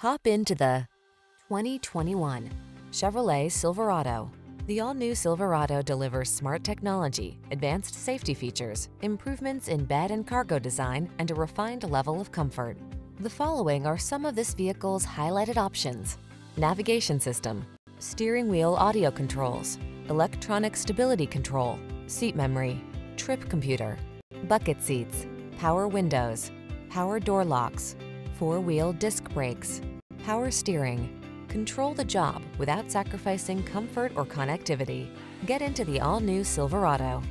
Hop into the 2021 Chevrolet Silverado. The all-new Silverado delivers smart technology, advanced safety features, improvements in bed and cargo design, and a refined level of comfort. The following are some of this vehicle's highlighted options. Navigation system, steering wheel audio controls, electronic stability control, seat memory, trip computer, bucket seats, power windows, power door locks, four-wheel disc brakes, power steering. Control the job without sacrificing comfort or connectivity. Get into the all-new Silverado.